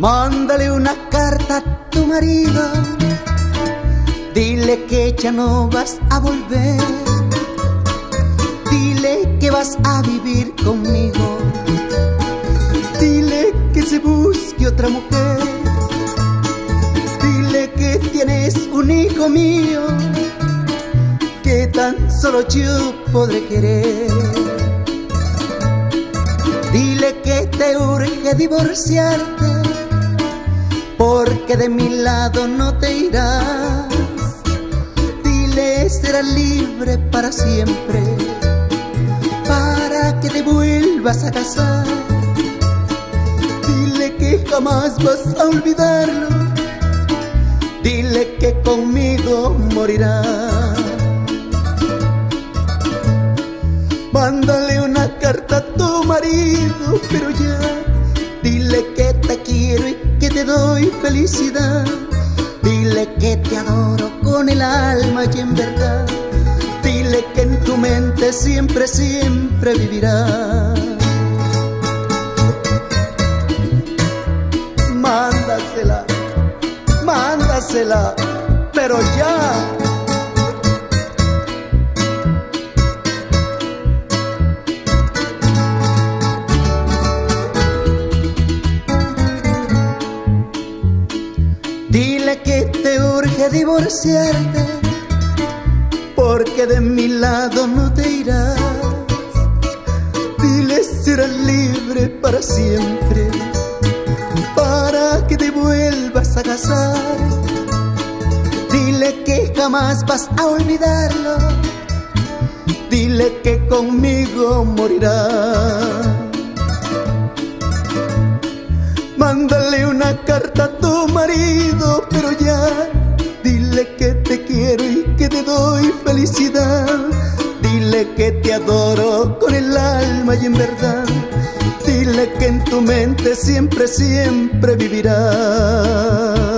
Mándale una carta a tu marido, dile que ya no vas a volver, dile que vas a vivir conmigo, dile que se busque otra mujer, dile que tienes un hijo mío, que tan solo yo podré querer. Dile que te urge divorciarte porque de mi lado no te irás. Dile serás libre para siempre, para que te vuelvas a casar. Dile que jamás vas a olvidarlo, dile que conmigo morirás. Mándale una carta a tu marido, pero ya te doy felicidad. Dile que te adoro con el alma y en verdad. Dile que en tu mente siempre, siempre vivirá. Mándasela, mándasela, pero ya. Dile que te urge divorciarte, porque de mi lado no te irás. Dile serás libre para siempre, para que te vuelvas a casar. Dile que jamás vas a olvidarlo, dile que conmigo morirás. Pero ya dile que te quiero y que te doy felicidad. Dile que te adoro con el alma y en verdad. Dile que en tu mente siempre, siempre vivirá.